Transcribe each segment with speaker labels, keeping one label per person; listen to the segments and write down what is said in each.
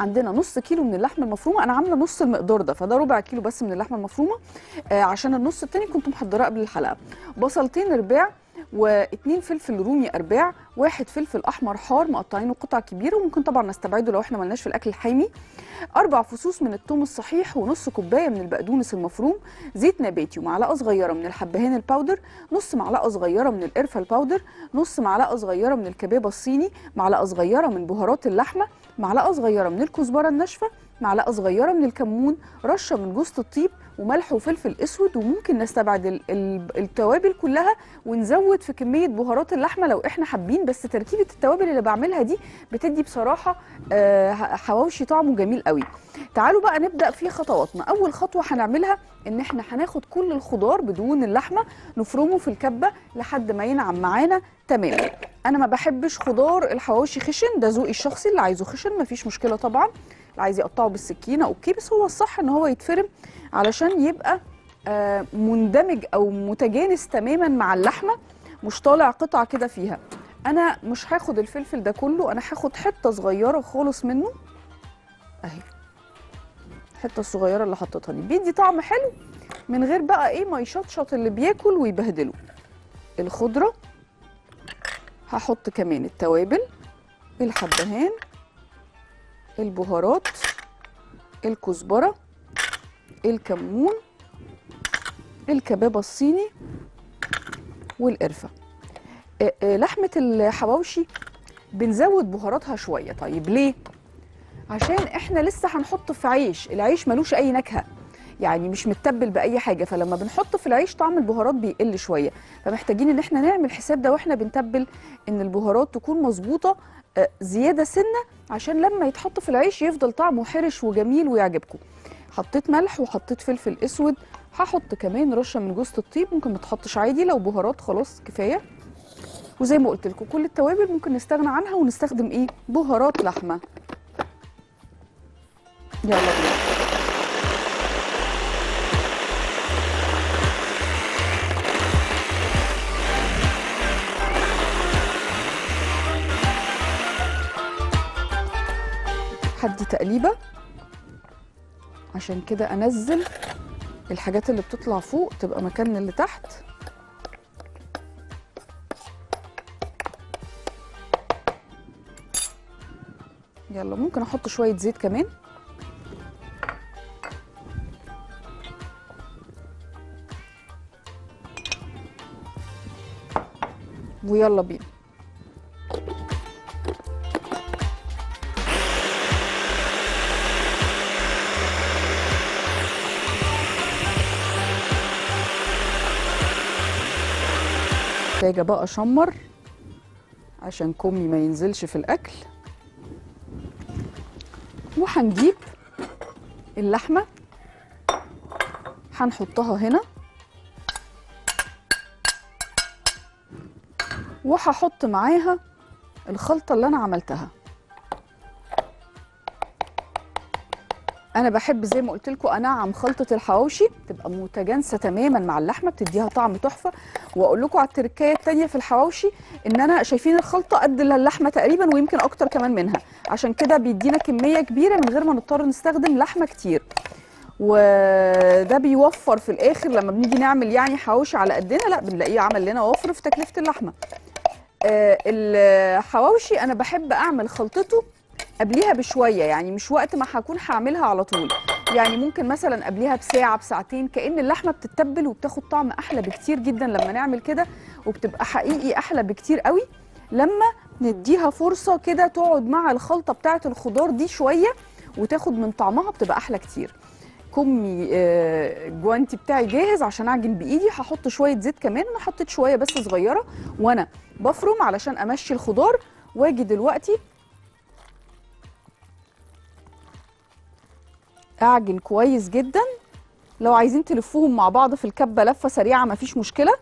Speaker 1: عندنا نص كيلو من اللحمة المفرومة. أنا عاملة نص المقدار ده فده ربع كيلو بس من اللحمة المفرومة. آه عشان النص التاني كنت محضراه قبل الحلقة. بصلتين رباع واتنين فلفل رومي أرباع واحد فلفل أحمر حار مقطعينه قطع كبيرة وممكن طبعا نستبعده لو إحنا ملناش في الأكل الحامي. أربع فصوص من الثوم الصحيح ونص كوباية من البقدونس المفروم زيت نباتي ومعلقة صغيرة من الحبهان ال powder نص معلقة صغيرة من القرفة ال powder نص معلقة صغيرة من الكباب الصيني معلقة صغيرة من بهارات اللحمة معلقة صغيرة من الكزبرة الناشفة معلقة صغيرة من الكمون رشة من جوز الطيب وملح وفلفل أسود وممكن نستبعد ال- ال- التوابل كلها ونزود في كمية بهارات اللحمة لو إحنا حابين. بس تركيبة التوابل اللي بعملها دي بتدي بصراحة آه، حواوشي طعمه جميل قوي. تعالوا بقى نبدأ في خطواتنا. أول خطوة هنعملها إن إحنا هناخد كل الخضار بدون اللحمة نفرمه في الكبة لحد ما ينعم معانا. تمام. أنا ما بحبش خضار الحواوشي خشن ده ذوقي الشخصي اللي عايزه خشن مفيش مشكلة طبعا. اللي عايز يقطعه بالسكينة أوكي. بس هو الصح إن هو يتفرم علشان يبقى آه، مندمج أو متجانس تماما مع اللحمة مش طالع قطع كده فيها. أنا مش هاخد الفلفل ده كله أنا هاخد حتة صغيرة خالص منه. أهي. الحته الصغيره اللي حطيتها دي. بيدي طعم حلو من غير بقى إيه ما يشطشط اللي بياكل ويبهدله. الخضرة هحط كمان التوابل الحبهان البهارات الكزبرة الكمون الكباب الصيني والقرفة. آه، آه، لحمة الحواوشي بنزود بهاراتها شوية. طيب ليه؟ عشان إحنا لسه هنحط في عيش. العيش ملوش أي نكهة. يعني مش متبل بأي حاجة. فلما بنحط في العيش طعم البهارات بيقل شوية. فمحتاجين إن إحنا نعمل حساب ده وإحنا بنتبل إن البهارات تكون مظبوطة آه، زيادة سنة عشان لما يتحط في العيش يفضل طعمه حرش وجميل ويعجبكم. حطيت ملح وحطيت فلفل أسود. هحط كمان رشة من جوز الطيب ممكن ما تحطش عادي لو بهارات خلاص كفاية. وزي ما قلت لكم كل التوابل ممكن نستغنى عنها ونستخدم إيه؟ بهارات لحمة. يلا بينا. هدي تقليبة؟ عشان كده انزل الحاجات اللي بتطلع فوق تبقى مكان اللي تحت. يلا ممكن أحط شوية زيت كمان. ويلا بينا. محتاجه بقى أشمر عشان كمي ما ينزلش في الأكل. وهنجيب اللحمة. هنحطها هنا. وهحط معاها الخلطة اللي أنا عملتها. أنا بحب زي ما قلت لكم أنعم خلطة الحواوشي تبقى متجانسة تماما مع اللحمة بتديها طعم تحفة. وأقول لكم على التركايه التانية في الحواوشي إن أنا شايفين الخلطة قد اللحمة تقريبا ويمكن أكتر كمان منها. عشان كده بيدينا كمية كبيرة من غير ما نضطر نستخدم لحمة كتير. وده بيوفر في الآخر لما بنيجي نعمل يعني حواوشي على قدنا لا بنلاقيه عمل لنا وفر في تكلفة اللحمة. آه، الحواوشي أنا بحب أعمل خلطته قبليها بشوية يعني مش وقت ما هكون هعملها على طول. يعني ممكن مثلا قبليها بساعة بساعتين كأن اللحمة بتتبل وبتاخد طعم أحلى بكتير جدا لما نعمل كده وبتبقى حقيقي أحلى بكتير قوي. لما نديها فرصة كده تقعد مع الخلطة بتاعة الخضار دي شوية وتاخد من طعمها بتبقى أحلى كتير. كمي آه، جوانتي بتاعي جاهز عشان أعجن بإيدي. هحط شوية زيت كمان أنا حطيت شوية بس صغيرة وأنا بفرم علشان أمشي الخضار. واجي دلوقتي أعجن كويس جدا. لو عايزين تلفوهم مع بعض في الكبة لفة سريعة مفيش مشكلة.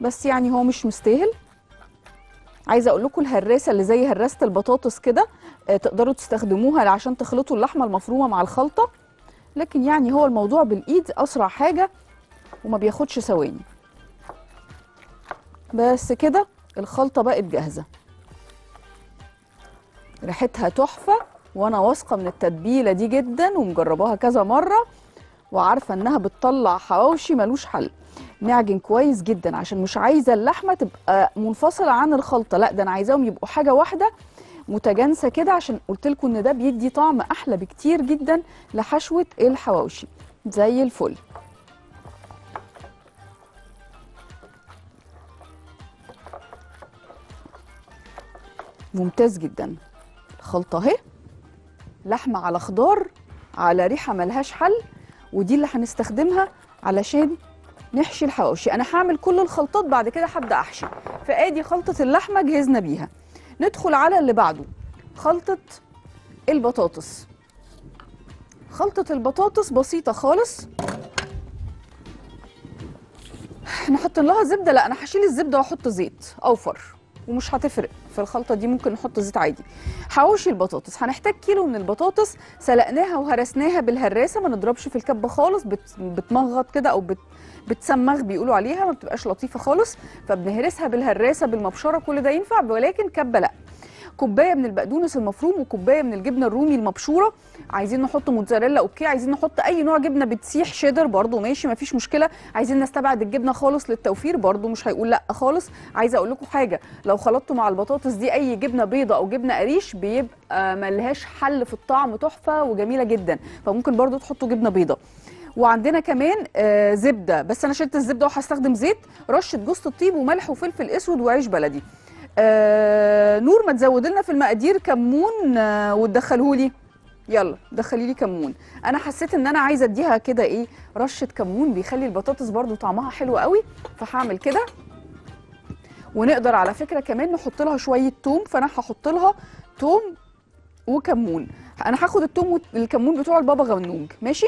Speaker 1: بس يعني هو مش مستاهل. عايزه أقول لكم الهراسة اللي زي هراسة البطاطس كده آه، تقدروا تستخدموها عشان تخلطوا اللحمة المفرومة مع الخلطة. لكن يعني هو الموضوع بالإيد أسرع حاجة وما بياخدش ثواني. بس كده الخلطة بقت جاهزة. ريحتها تحفة. وأنا واثقة من التتبيلة دي جدا ومجرباها كذا مرة وعارفة إنها بتطلع حواوشي ملوش حل. نعجن كويس جدا عشان مش عايزة اللحمة تبقى منفصلة عن الخلطة. لا ده أنا عايزاهم يبقوا حاجة واحدة متجانسة كده عشان قلت لكم إن ده بيدي طعم أحلى بكتير جدا لحشوة الحواوشي. زي الفل. ممتاز جدا. الخلطة أهي. لحمة على خضار على ريحة ملهاش حل ودي اللي هنستخدمها علشان نحشي الحواوشي. أنا هعمل كل الخلطات بعد كده هبدأ أحشي. فآدي خلطة اللحمة جهزنا بيها. ندخل على اللي بعده. خلطة البطاطس. خلطة البطاطس بسيطة خالص. نحط لها زبدة. لا أنا هشيل الزبدة وأحط زيت أوفر ومش هتفرق. في الخلطة دي ممكن نحط زيت عادي. حواوشي البطاطس هنحتاج كيلو من البطاطس سلقناها وهرسناها بالهراسة ما نضربش في الكبه خالص بت... بتمغط كده أو بت... بتسمغ بيقولوا عليها ما بتبقاش لطيفة خالص فبنهرسها بالهراسة بالمبشرة كل ده ينفع ولكن كبة لأ. كوباية من البقدونس المفروم وكوباية من الجبنة الرومي المبشورة. عايزين نحط موتزاريلا okay. عايزين نحط أي نوع جبنة بتسيح شيدر برضو ماشي مفيش مشكلة. عايزين نستبعد الجبنة خالص للتوفير برضو مش هيقول لأ خالص. عايزه أقول لكم حاجة لو خلطتوا مع البطاطس دي أي جبنة بيضة أو جبنة قريش بيبقى ملهاش حل في الطعم تحفة وجميلة جدا. فممكن برضو تحطوا جبنة بيضة. وعندنا كمان آه زبدة. بس أنا شلت الزبدة وهستخدم زيت رشة جوز الطيب وملح وفلفل أسود وعيش بلدي. آه نور ما تزود لنا في المقادير كمون آه وتدخله لي يلا دخلي لي كمون أنا حسيت إن أنا عايزة أديها كده إيه رشة كمون بيخلي البطاطس برضو طعمها حلو قوي فهعمل كده. ونقدر على فكرة كمان نحط لها شوية توم فأنا هحط لها توم وكمون أنا هاخد التوم والكمون بتوع البابا غنوج. ماشي؟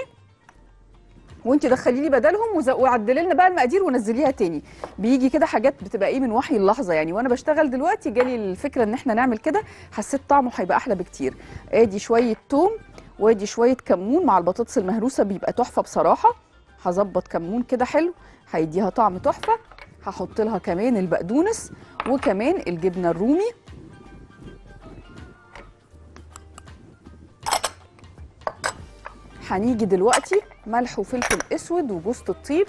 Speaker 1: وانت دخلي لي بدلهم وعدلي لنا بقى المقادير ونزليها تاني. بيجي كده حاجات بتبقى إيه من وحي اللحظة يعني. وأنا بشتغل دلوقتي جالي الفكرة إن إحنا نعمل كده حسيت طعمه هيبقى أحلى بكتير. آدي شوية توم وآدي شوية كمون مع البطاطس المهروسة بيبقى تحفة بصراحة. هظبط كمون كده حلو هيديها طعم تحفة. هحط لها كمان البقدونس وكمان الجبنة الرومي. هنيجي دلوقتي ملح وفلفل أسود وجوز الطيب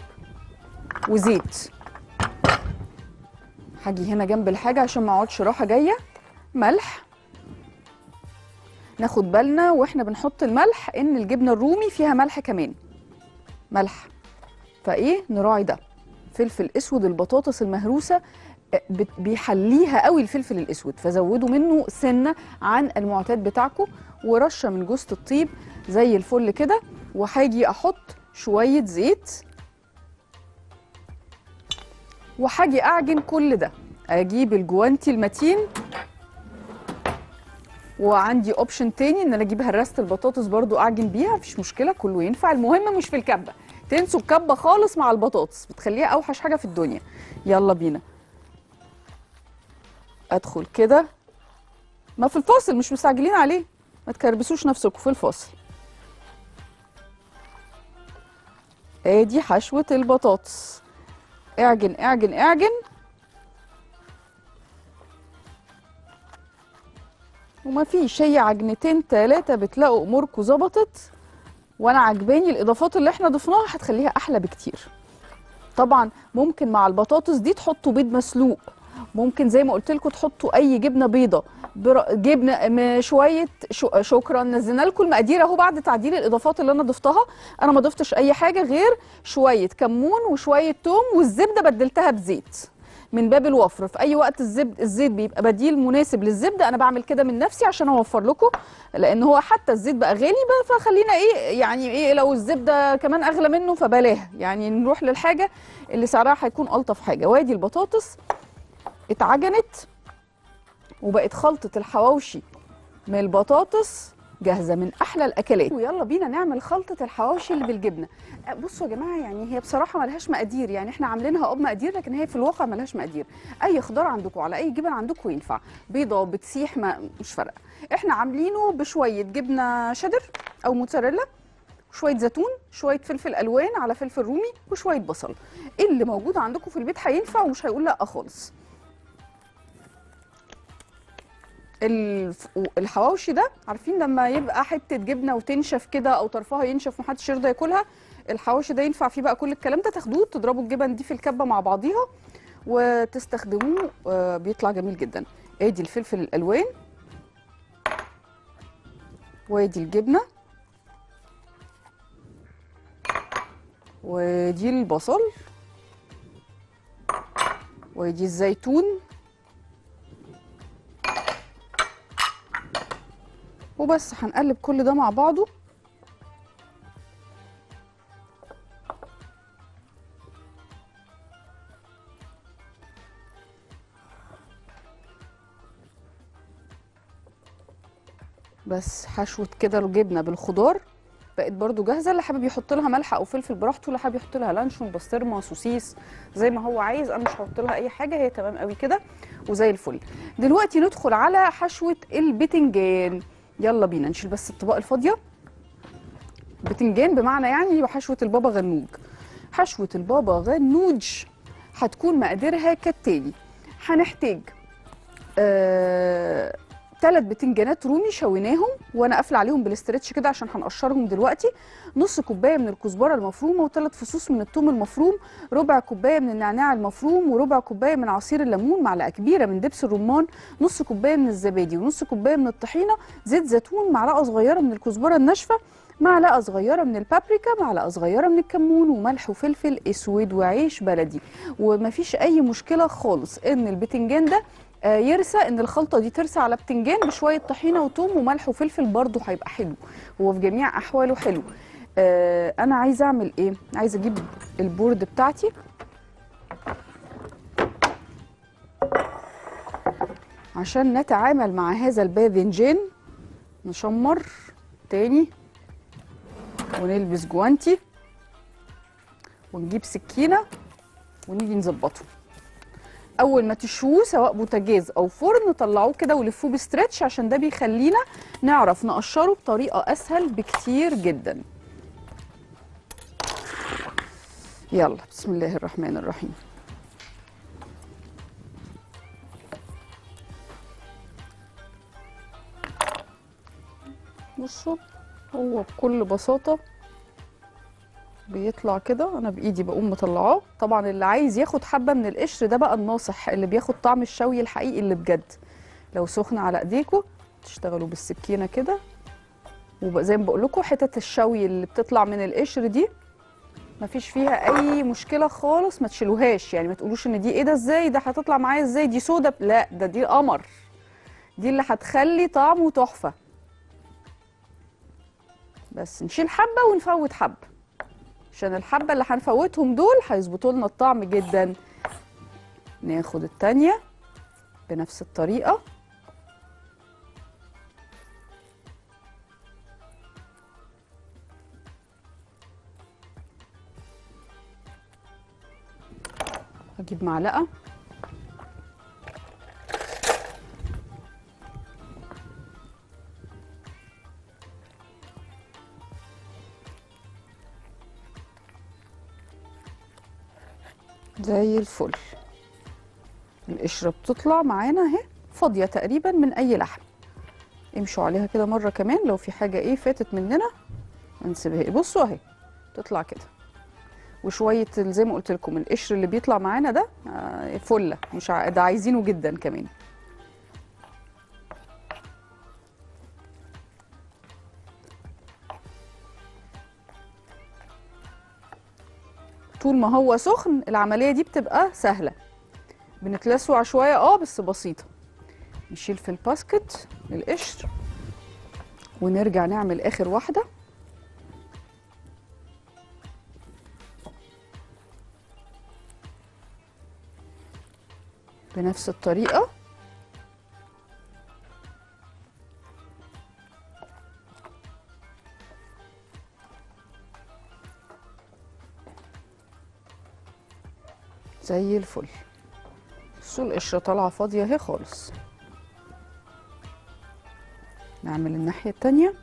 Speaker 1: وزيت. هاجي هنا جنب الحاجة عشان ما أقعدش راحة جاية. ملح. ناخد بالنا وإحنا بنحط الملح إن الجبنة الرومي فيها ملح كمان. ملح. فإيه؟ نراعي ده. فلفل أسود البطاطس المهروسة بيحليها قوي الفلفل الأسود فزودوا منه سنة عن المعتاد بتاعكم ورشة من جوز الطيب زي الفل كده وهاجي أحط شوية زيت وهاجي أعجن كل ده. أجيب الجوانتي المتين وعندي اوبشن تاني إن أنا أجيب هراسه البطاطس برضو أعجن بيها مفيش مشكلة كله ينفع. المهم مش في الكبة. تنسوا الكبة خالص مع البطاطس بتخليها أوحش حاجة في الدنيا. يلا بينا. ادخل كده. ما في الفاصل مش مستعجلين عليه. ما تكربسوش نفسكم في الفاصل. ادي حشوة البطاطس. اعجن اعجن اعجن. وما فيش هي عجنتين تلاتة بتلاقوا أموركم ظبطت. وأنا عجباني الإضافات اللي إحنا ضفناها هتخليها أحلى بكتير. طبعا ممكن مع البطاطس دي تحطوا بيض مسلوق. ممكن زي ما قلت لكم تحطوا أي جبنة بيضة. جبنة شوية شو... شكرا. نزلنا لكم المقادير أهو بعد تعديل الإضافات اللي أنا ضفتها. أنا ما ضفتش أي حاجة غير شوية كمون وشوية توم والزبدة بدلتها بزيت من باب الوفر. في أي وقت الزبد الزيت بيبقى بديل مناسب للزبدة أنا بعمل كده من نفسي عشان أوفر لكم. لأن هو حتى الزيت بقى غالي بقى فخلينا إيه يعني إيه لو الزبدة كمان أغلى منه فبلاها. يعني نروح للحاجة اللي سعرها هيكون ألطف حاجة. وادي البطاطس. اتعجنت وبقت خلطة الحواوشي من البطاطس جاهزة من أحلى الأكلات. ويلا بينا نعمل خلطة الحواوشي اللي بالجبنة. أه، بصوا يا جماعة يعني هي بصراحة ملهاش مقادير. يعني إحنا عاملينها أه بمقادير لكن هي في الواقع ملهاش مقادير. أي خضار عندكم على أي جبن عندكم ينفع. بيضة بتسيح ما مش فارقة. إحنا عاملينه بشوية جبنة شيدر أو موتزاريلا شوية زيتون شوية فلفل ألوان على فلفل رومي وشوية بصل. اللي موجود عندكم في البيت هينفع ومش هيقول لأ خالص. الحواوشي ده عارفين لما يبقى حتة جبنة وتنشف كده أو طرفها ينشف ومحدش يرضى ياكلها الحواوشي ده ينفع فيه بقى كل الكلام ده تاخدوه تضربوا الجبن دي في الكبة مع بعضيها وتستخدموه آه، بيطلع جميل جدا. ادي الفلفل الألوان وادي الجبنة ودي البصل ودي الزيتون وبس هنقلب كل ده مع بعضه. بس حشوة كده الجبنة بالخضار بقت برضو جاهزة. اللي حابب يحط لها ملح أو فلفل براحته اللي حابب يحط لها لانشون بسطرمة سوسيس زي ما هو عايز. أنا مش هحط لها أي حاجة هي تمام قوي كده وزي الفل. دلوقتي ندخل على حشوة البتنجان. يلا بينا نشيل بس الطبق الفاضية. بتنجان بمعنى يعني وحشوة البابا غنوج. حشوة البابا غنوج هتكون مقاديرها كالتالي. هنحتاج آه... ثلاث بتنجانات رومي شويناهم وأنا قافلة عليهم بالاسترتش كده عشان هنقشرهم دلوقتي. نص كوباية من الكزبرة المفرومة وثلاث فصوص من الثوم المفروم ربع كوباية من النعناع المفروم وربع كوباية من عصير الليمون معلقة كبيرة من دبس الرمان نص كوباية من الزبادي ونص كوباية من الطحينة زيت زيتون معلقة صغيرة من الكزبرة الناشفة معلقة صغيرة من البابريكا معلقة صغيرة من الكمون وملح وفلفل أسود وعيش بلدي. ومفيش أي مشكلة خالص إن البتنجان ده يرسى إن الخلطة دي ترسى على بتنجان بشوية طحينة وتوم وملح وفلفل برضه هيبقى حلو. هو في جميع أحواله حلو. آه أنا عايزة أعمل إيه؟ عايزة أجيب البورد بتاعتي. عشان نتعامل مع هذا الباذنجان نشمر تاني ونلبس جوانتي ونجيب سكينة ونيجي نظبطه. أول ما تشوه سواء بوتاجاز أو فرن طلعوه كده ولفوه بستريتش عشان ده بيخلينا نعرف نقشره بطريقة أسهل بكتير جدا. يلا بسم الله الرحمن الرحيم. بصوا هو بكل بساطة بيطلع كده أنا بإيدي بقوم مطلعاه. طبعا اللي عايز ياخد حبة من القشر ده بقى الناصح اللي بياخد طعم الشوي الحقيقي اللي بجد. لو سخن على ايديكم تشتغلوا بالسكينة كده. وزي ما بقول لكم حتت الشوي اللي بتطلع من القشر دي مفيش فيها أي مشكلة خالص ما تشيلوهاش. يعني ما تقولوش إن دي إيه ده إزاي؟ ده هتطلع معايا إزاي؟ دي سودا لا ده دي قمر. دي اللي هتخلي طعمه تحفة. بس نشيل حبة ونفوت حبة. عشان الحبة اللي هنفوتهم دول هيظبطوا لنا الطعم جدا. ناخد التانية بنفس الطريقة. هجيب معلقة. زي الفل. القشرة بتطلع معانا اهي فاضية تقريبا من أي لحم. امشوا عليها كده مرة كمان لو في حاجة إيه فاتت مننا ما نسيبها بصوا اهي تطلع كده. وشوية زي ما قلت لكم القشر اللي بيطلع معانا ده آه، فلة مش ده عايزينه جدا كمان. طول ما هو سخن العملية دي بتبقى سهلة. بنتلسوع شوية آه بس بسيطة. نشيل في الباسكت القشر ونرجع نعمل آخر واحدة. بنفس الطريقة. زي الفل. بصوا القشرة طالعة فاضية اهي خالص. نعمل الناحية التانية.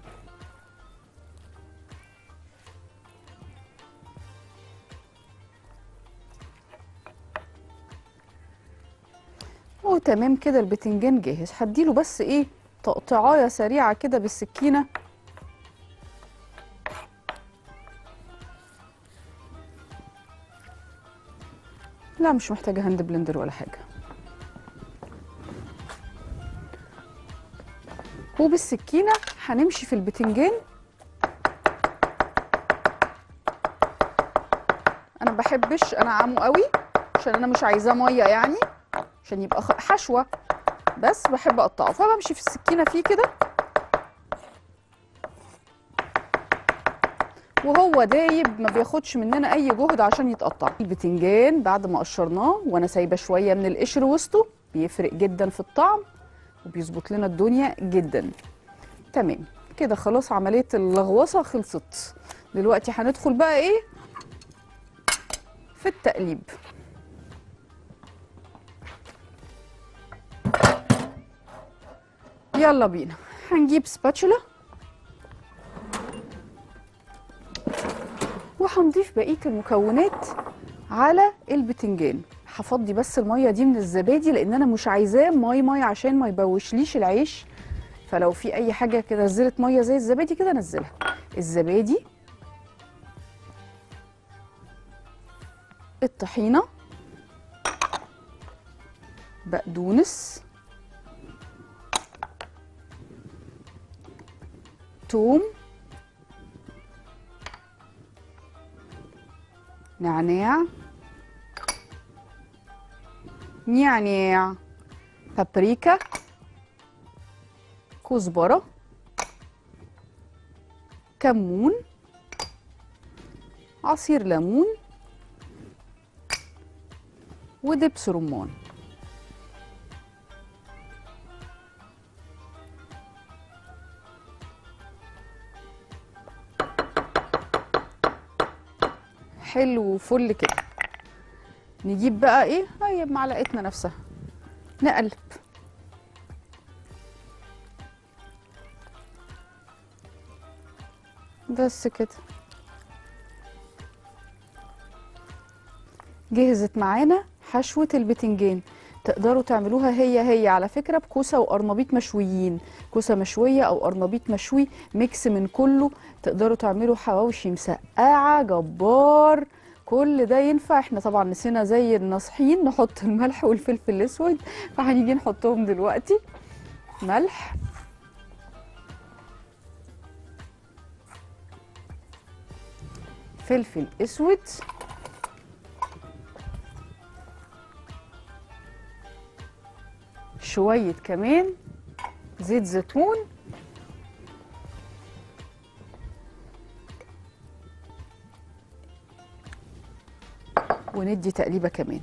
Speaker 1: وتمام كده البتنجان جاهز. هديله بس إيه تقطيعاية سريعة كده بالسكينة. لا مش محتاجة hand blender ولا حاجة. وبالسكينة هنمشي في البتنجان. أنا بحبش انعمه قوي عشان أنا مش عايزاه مية يعني عشان يبقى حشوة. بس بحب أقطعه. فبمشي في السكينة فيه كده. وهو دايب ما بياخدش مننا أي جهد عشان يتقطع. البتنجان بعد ما قشرناه وأنا سايبة شوية من القشر وسطه بيفرق جدا في الطعم وبيظبط لنا الدنيا جدا. تمام. كده خلاص عملية اللغوصه خلصت. دلوقتي هندخل بقى إيه؟ في التقليب. يلا بينا. هنجيب سباتشولا وهنضيف بقية المكونات على البتنجان. هفضي بس المية دي من الزبادي لأن أنا مش عايزاه. مي مي عشان ما يبوشليش العيش. فلو في أي حاجة كده نزلت مية زي الزبادي كده نزلها الزبادي الطحينة بقدونس توم نعناع. نعناع بابريكا كزبرة كمون عصير ليمون ودبس رمان. حلو وفل كده. نجيب بقى إيه؟ هي معلقتنا نفسها. نقلب. بس كده. جهزت معانا حشوة البتنجان. تقدروا تعملوها هي هي. على فكرة بكوسة وقرنبيط مشويين. كوسة مشوية أو قرنبيط مشوي ميكس من كله. تقدروا تعملوا حواوشي مسقعة جبار. كل ده ينفع. إحنا طبعا نسينا زي الناصحين نحط الملح والفلفل الأسود. فهنيجي نحطهم دلوقتي. ملح. فلفل أسود. شوية كمان زيت زيتون. وندي تقليبة كمان.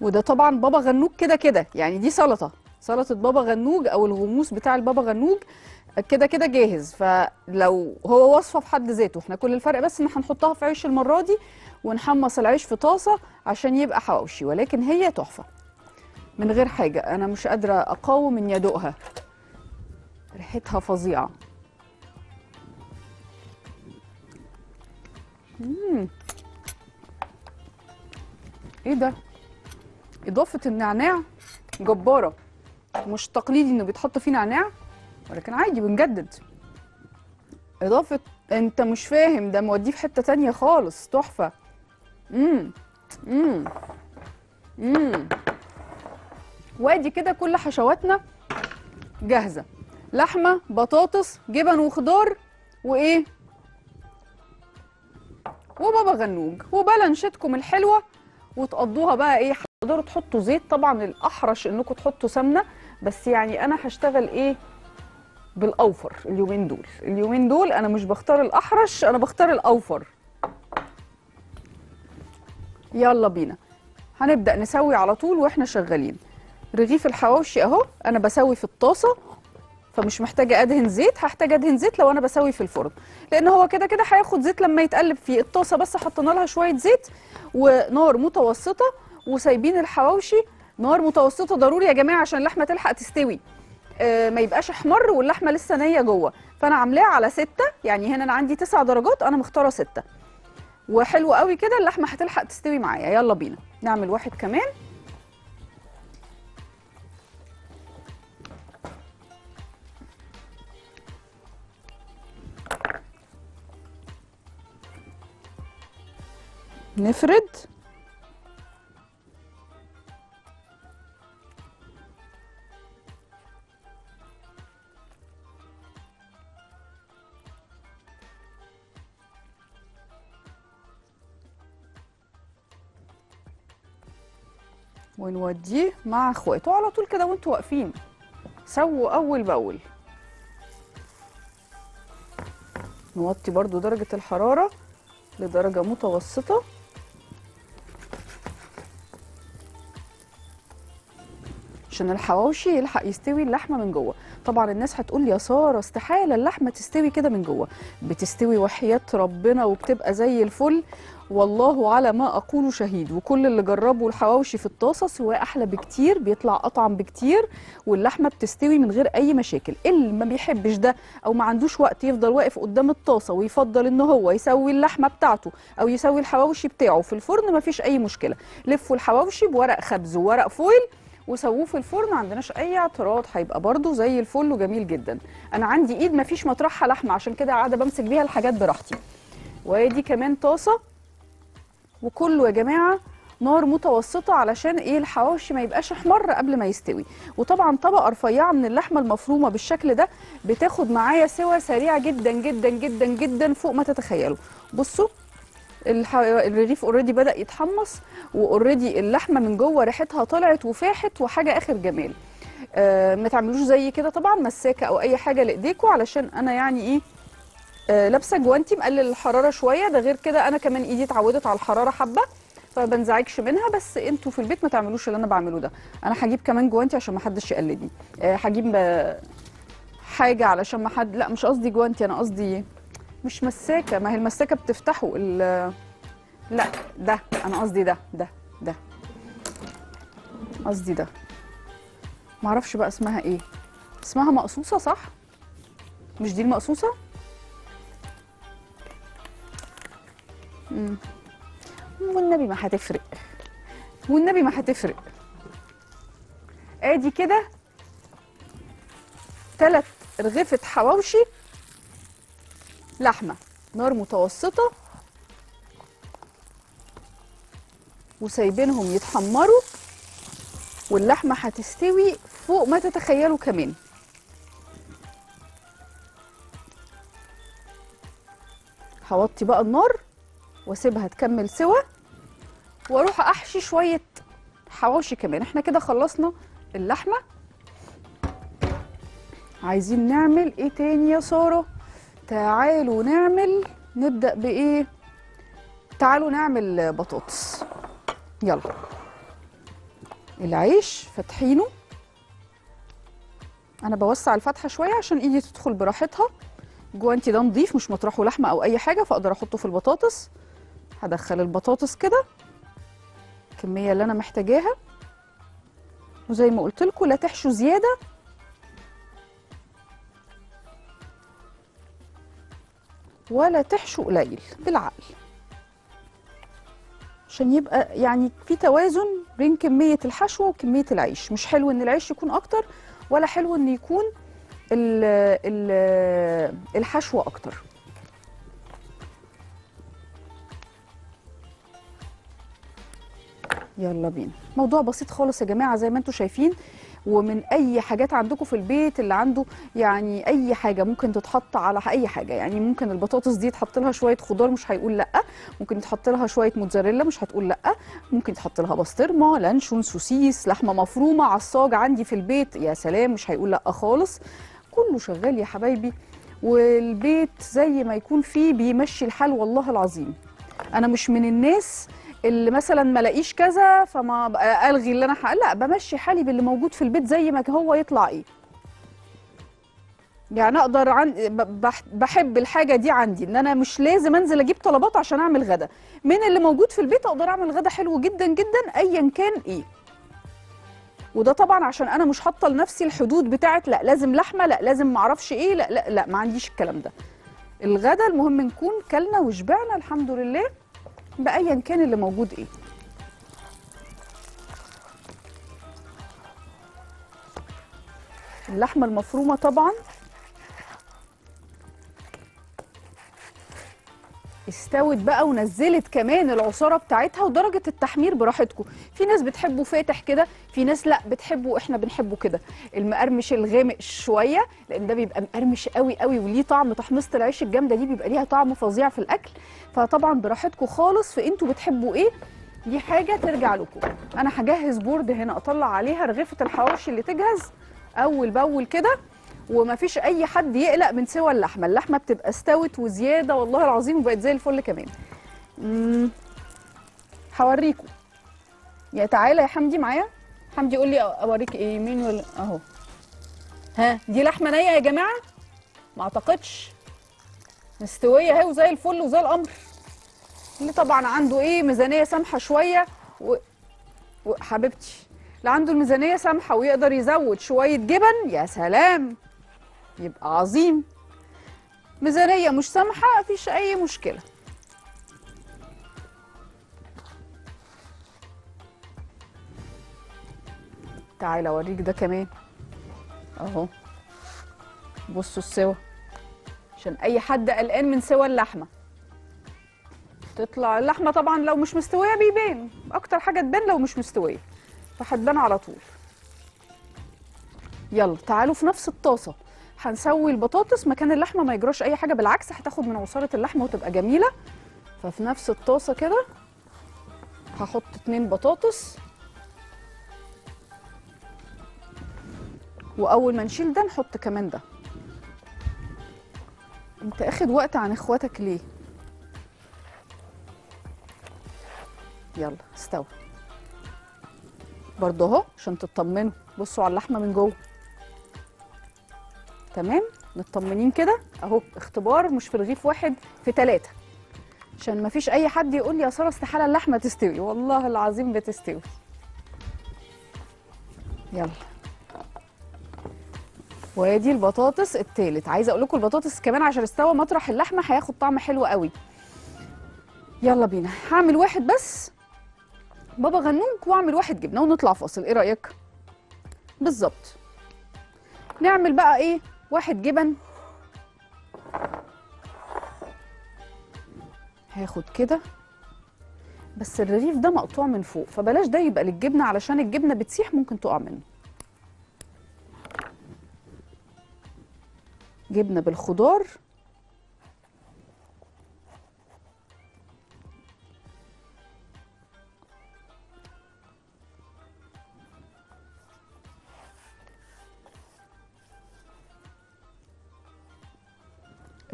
Speaker 1: وده طبعا بابا غنوج كده كده. يعني دي سلطة. سلطة بابا غنوج أو الغموس بتاع البابا غنوج. كده كده جاهز. فلو هو وصفة في حد ذاته إحنا كل الفرق بس ان هنحطها في عيش المرة دي ونحمص العيش في طاسة عشان يبقى حواوشي ولكن هي تحفة. من غير حاجة أنا مش قادرة أقاوم إني أدوقها. ريحتها فظيعة. مم. إيه ده؟ إضافة النعناع جبارة. مش تقليدي إنه بيتحط فيه نعناع؟ ولكن عادي بنجدد. إضافة أنت مش فاهم ده موديه في حتة تانية خالص تحفة. امم امم امم وادي كده كل حشواتنا جاهزة. لحمة بطاطس جبن وخضار وإيه؟ وبابا غنوج. وبلانشتكم الحلوة وتقضوها بقى إيه؟ تقدروا تحطوا زيت. طبعا الأحرش إنكم تحطوا سمنة بس يعني أنا هشتغل إيه؟ بالأوفر اليومين دول. اليومين دول أنا مش بختار الأحرش أنا بختار الأوفر. يلا بينا. هنبدأ نسوي على طول وإحنا شغالين. رغيف الحواوشي أهو أنا بسوي في الطاسة فمش محتاجة أدهن زيت هحتاج أدهن زيت لو أنا بسوي في الفرن. لأن هو كده كده هياخد زيت لما يتقلب في الطاسة بس حطينا لها شوية زيت ونار متوسطة وسايبين الحواوشي. نار متوسطة ضروري يا جماعة عشان اللحمة تلحق تستوي. ما يبقاش احمر واللحمة لسه نية جوه. فأنا عاملاها على ستة يعني هنا أنا عندي تسع درجات أنا مختارة ستة. وحلو قوي كده اللحمة هتلحق تستوي معايا. يلا بينا. نعمل واحد كمان. نفرد. ونوديه مع أخواته. على طول كده وانتوا واقفين. سووا أول بأول. نوطي برضو درجة الحرارة لدرجة متوسطة. عشان الحواوشي يلحق يستوي اللحمة من جوه. طبعا الناس هتقول يا سارة استحالة اللحمة تستوي كده من جوه. بتستوي وحياة ربنا وبتبقى زي الفل. والله على ما أقول شهيد. وكل اللي جربوا الحواوشي في الطاسة سواء أحلى بكتير بيطلع أطعم بكتير واللحمة بتستوي من غير أي مشاكل. اللي ما بيحبش ده أو ما عندوش وقت يفضل واقف قدام الطاسة ويفضل إن هو يسوي اللحمة بتاعته أو يسوي الحواوشي بتاعه في الفرن ما فيش أي مشكلة. لفوا الحواوشي بورق خبز وورق فويل وسووه في الفرن. عندناش أي اعتراض هيبقى برده زي الفل وجميل جدا. أنا عندي إيد ما فيش مطرحها لحمة عشان كده قاعدة بمسك بيها الحاجات براحتي. وأدي كمان طاسة. وكله يا جماعة نار متوسطة علشان إيه؟ الحواوشي ما يبقاش أحمر قبل ما يستوي. وطبعا طبقه رفيعه من اللحمة المفرومة بالشكل ده بتاخد معايا سوا سريعة جدا جدا جدا جدا فوق ما تتخيلوا. بصوا. الرغيف already بدأ يتحمص و already اللحمة من جوه ريحتها طلعت وفاحت وحاجة آخر جمال. آه ما تعملوش زي كده طبعا مساكة أو أي حاجة لايديكم علشان أنا يعني إيه؟ لابسه جوانتي مقلل الحراره شوية. ده غير كده أنا كمان ايدي اتعودت على الحراره حبه فما بنزعجش منها. بس أنتوا في البيت ما تعملوش اللي أنا بعمله ده. أنا هجيب كمان جوانتي عشان ما حدش يقلدني. آه هجيب آه، حاجة علشان ما حد لا مش قصدي جوانتي أنا قصدي مش مساكه. ما هي المساكه بتفتحوا ال لا ده أنا قصدي ده ده ده قصدي ده. معرفش بقى اسمها إيه. اسمها مقصوصة صح؟ مش دي المقصوصة؟ مم. والنبي ما هتفرق. والنبي ما هتفرق. ادي كده تلات رغيفة حواوشي لحمة نار متوسطة وسايبينهم يتحمروا واللحمة هتستوي فوق ما تتخيلوا كمان. هوطي بقى النار واسيبها تكمل سوا. وأروح احشي شوية حواوشي كمان. إحنا كده خلصنا اللحمة. عايزين نعمل إيه تاني يا سارة؟ تعالوا نعمل نبدأ بإيه؟ تعالوا نعمل بطاطس. يلا. العيش فاتحينه. أنا بوسع الفتحة شوية عشان إيدي تدخل براحتها. جوانتي ده نضيف مش مطرحه لحمة أو أي حاجة فأقدر أحطه في البطاطس. هدخل البطاطس كده الكمية اللي أنا محتاجاها. وزي ما قلت لكم لا تحشوا زيادة. ولا تحشوا قليل بالعقل. عشان يبقى يعني في توازن بين كمية الحشو وكمية العيش. مش حلو إن العيش يكون أكتر ولا حلو إن يكون ال ال الحشو أكتر. يلا بينا. موضوع بسيط خالص يا جماعة زي ما أنتم شايفين ومن أي حاجات عندكم في البيت اللي عنده يعني أي حاجة ممكن تتحط على أي حاجة. يعني ممكن البطاطس دي تحط لها شوية خضار مش هيقول لأ. ممكن يتحط لها شوية موتزاريلا مش هتقول لأ. ممكن يتحط لها بسطرمة لانشون سوسيس لحمة مفرومة عصاج عندي في البيت. يا سلام مش هيقول لأ خالص. كله شغال يا حبايبي. والبيت زي ما يكون فيه بيمشي الحال والله العظيم. أنا مش من الناس اللي مثلا ما لاقيش كذا فما ألغي اللي أنا حق... لا بمشي حالي باللي موجود في البيت زي ما هو يطلع إيه. يعني أقدر عن... بحب الحاجة دي عندي إن أنا مش لازم أنزل أجيب طلبات عشان أعمل غدا. من اللي موجود في البيت أقدر أعمل غدا حلو جدا جدا ايا كان إيه. وده طبعا عشان أنا مش حاطة لنفسي الحدود بتاعت لا لازم لحمة لا لازم معرفش إيه لا لا لا ما عنديش الكلام ده. الغدا المهم نكون كلنا وشبعنا الحمد لله. بايا كان اللي موجود إيه. اللحمة المفرومة طبعا. استوت بقى ونزلت كمان العصارة بتاعتها ودرجة التحمير براحتكم. في ناس بتحبه فاتح كده في ناس لا بتحبه إحنا بنحبه كده. المقرمش الغامق شوية لأن ده بيبقى مقرمش قوي قوي وليه طعم. تحميصه العيش الجامدة دي بيبقى ليها طعم فظيع في الأكل. فطبعا براحتكم خالص. في أنتوا بتحبوا إيه؟ دي حاجة ترجع لكم. أنا هجهز بورد هنا أطلع عليها رغيفة الحواوشي اللي تجهز. أول بأول كده ومفيش أي حد يقلق من سوى اللحمة. اللحمة بتبقى استوت وزيادة والله العظيم وبقت زي الفل كمان. هوريكم. يا تعالى يا حمدي معايا. حمدي قول لي أوريك إيه مين ولا أهو. ها دي لحمة نية يا جماعة؟ ما أعتقدش. مستوية أهي وزي الفل وزي القمر اللي طبعا عنده إيه ميزانية سامحة شوية و... وحبيبتي اللي عنده الميزانية سامحة ويقدر يزود شوية جبن يا سلام! يبقى عظيم. ميزانيه مش سامحة مفيش أي مشكلة. تعالى أوريك ده كمان. أهو. بصوا السوا. عشان أي حد قلقان من سوى اللحمة. تطلع اللحمة طبعا لو مش مستوية بيبان. أكتر حاجة تبان لو مش مستوية. فهتبان على طول. يلا تعالوا في نفس الطاسة. هنسوي البطاطس مكان اللحمة ما يجراش أي حاجة بالعكس هتاخد من عصارة اللحمة وتبقى جميلة. ففي نفس الطاسة كده هحط اتنين بطاطس. وأول ما نشيل ده نحط كمان ده. أنت آخد وقت عن إخواتك ليه؟ يلا استوى. برضه أهو عشان تطمنوا. بصوا على اللحمة من جوه. تمام؟ مطمنين كده؟ اهو اختبار مش في رغيف واحد في ثلاثة عشان ما فيش أي حد يقول لي يا سارة استحالة اللحمة تستوي. والله العظيم بتستوي. يلا. وادي البطاطس التالت. عايزة أقول لكم البطاطس كمان عشان استوى مطرح اللحمة هياخد طعم حلو قوي. يلا بينا. هعمل واحد بس. بابا غنوج واعمل واحد جبنة ونطلع فاصل. إيه رأيك؟ بالظبط. نعمل بقى إيه؟ واحد جبن. هاخد كده. بس الرغيف ده مقطوع من فوق فبلاش ده يبقى للجبنة علشان الجبنة بتسيح ممكن تقع منه. جبنة بالخضار.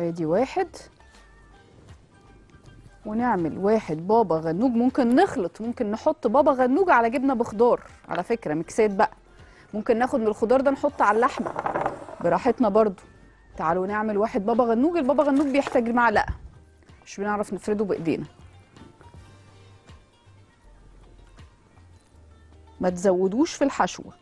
Speaker 1: ادي واحد. ونعمل واحد بابا غنوج. ممكن نخلط ممكن نحط بابا غنوج على جبنة بخضار. على فكرة ميكسات بقى. ممكن ناخد من الخضار ده نحط على اللحمة. براحتنا برضو. تعالوا نعمل واحد بابا غنوج. البابا غنوج بيحتاج معلقة. مش بنعرف نفرده بإيدينا. ما تزودوش في الحشوة.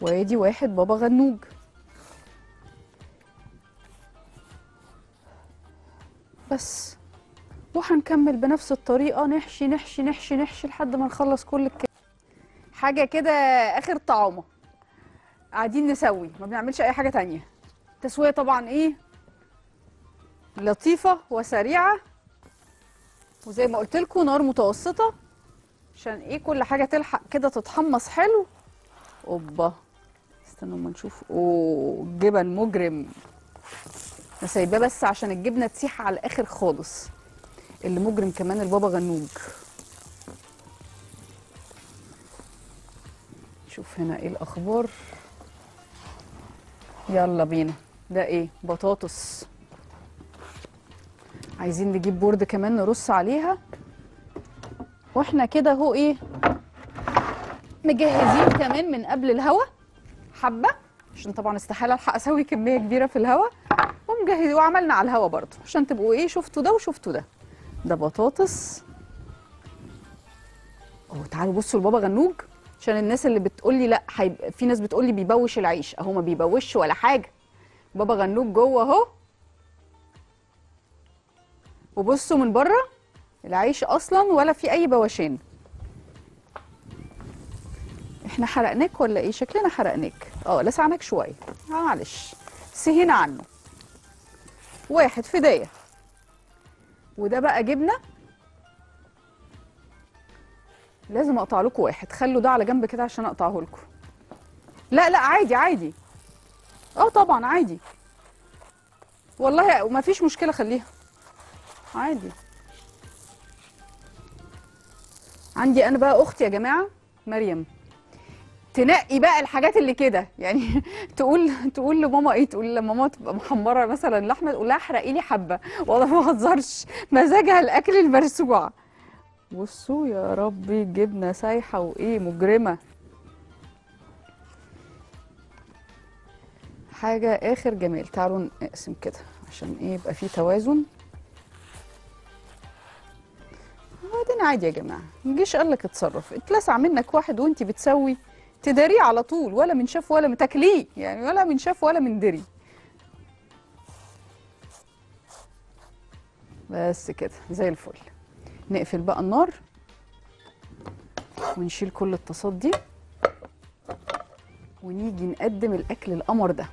Speaker 1: وادي واحد بابا غنوج. بس وهنكمل بنفس الطريقة نحشي نحشي نحشي نحشي لحد ما نخلص كل الك... حاجة كده آخر طعامة. قاعدين نسوي ما بنعملش أي حاجة تانية. تسوية طبعا إيه؟ لطيفة وسريعة وزي ما قلت لكم نار متوسطة عشان إيه كل حاجة تلحق كده تتحمص حلو. أوبا. استنوا اما نشوف. اوه جبن مجرم. أنا سايباه بس عشان الجبنة تسيح على الآخر خالص. اللي مجرم كمان البابا غنوج. شوف هنا إيه الأخبار. يلا بينا. ده إيه؟ بطاطس. عايزين نجيب بورد كمان نرص عليها. وإحنا كده أهو إيه؟ مجهزين كمان من قبل الهوا. حبة عشان طبعا استحالة ألحق أسوي كمية كبيرة في الهوا. ومجهز وعملنا على الهوا برضه عشان تبقوا إيه شفتوا ده وشفتوا ده. ده بطاطس. اهو تعالوا بصوا لبابا غنوج. عشان الناس اللي بتقول لي لأ هيبقى في ناس بتقول لي بيبوش العيش. أهو ما بيبوش ولا حاجة. بابا غنوج جوه أهو. وبصوا من بره العيش أصلا ولا في أي بواشين. إحنا حرقناك ولا إيه؟ شكلنا حرقناك. آه لسعناك شوية. معلش. سهينا عنه. واحد فدايه وده بقى جبنة. لازم اقطع لكم واحد. خلوا ده على جنب كده عشان اقطعه لكم. لا لا عادي عادي. آه طبعا عادي. والله ما فيش مشكلة خليها. عادي. عندي أنا بقى أختي يا جماعة مريم. تنقي بقى الحاجات اللي كده. يعني تقول تقول لماما إيه؟ تقول لما ماما تبقى محمرة مثلا لحمة تقول لها احرقي لي حبة. والله ما بهزرش. مزاجها الأكل المرسوع. بصوا يا ربي جبنة سايحة وإيه؟ مجرمة. حاجة آخر جمال. تعالوا نقسم كده عشان إيه؟ يبقى فيه توازن. بعدين عادي يا جماعة. نجيش قال لك اتصرف. اتلسع منك واحد وانت بتسوي. تداريه على طول ولا من شاف ولا من تاكليه يعني ولا من شاف ولا من دري. بس كده زي الفل. نقفل بقى النار ونشيل كل الطاسات دي ونيجي نقدم الأكل القمر ده.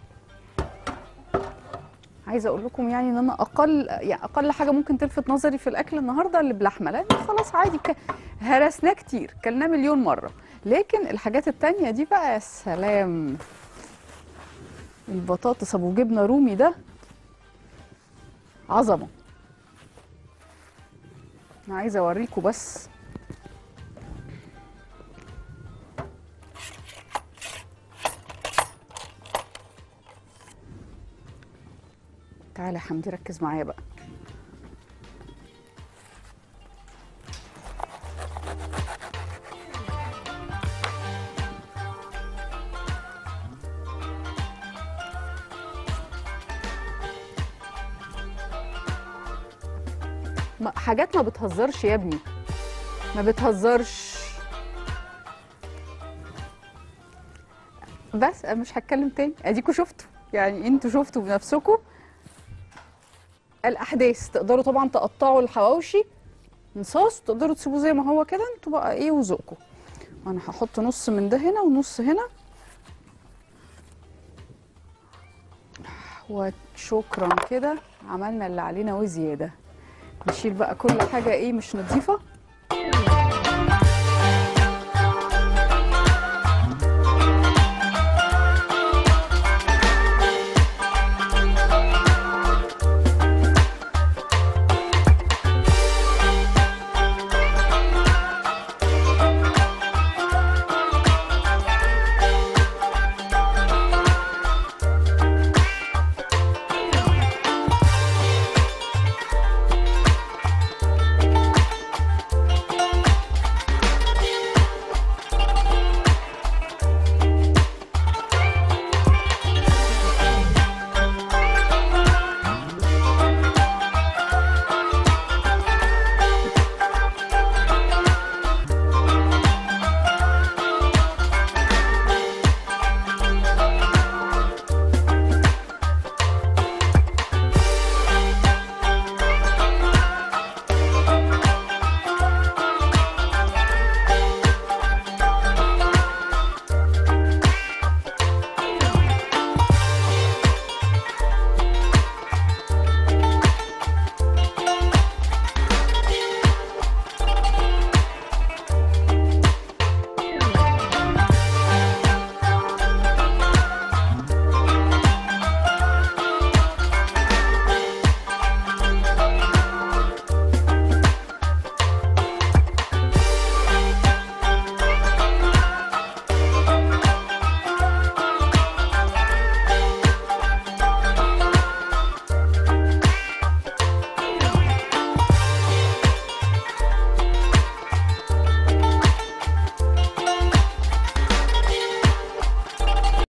Speaker 1: عايزة أقول لكم يعني إن أنا أقل يعني أقل حاجة ممكن تلفت نظري في الأكل النهارده اللي بلحمة لأن خلاص عادي هرسناه كتير كلناه مليون مرة. لكن الحاجات التانية دي بقى يا سلام! البطاطس أبو جبنة رومي ده عظمة. أنا عايزة اوريكم بس. تعالى يا حمدي ركز معايا بقى. حاجات ما بتهزرش يا ابني. ما بتهزرش. بس أنا مش هتكلم تاني. أديكوا شفتوا. يعني أنتوا شفتوا بنفسكم الأحداث. تقدروا طبعا تقطعوا الحواوشي. نصاص تقدروا تسيبوه زي ما هو كده. أنتوا بقى إيه وذوقكم أنا هحط نص من ده هنا ونص هنا. وشكرا كده. عملنا اللي علينا وزيادة. نشيل بقى كل حاجة إيه مش نظيفه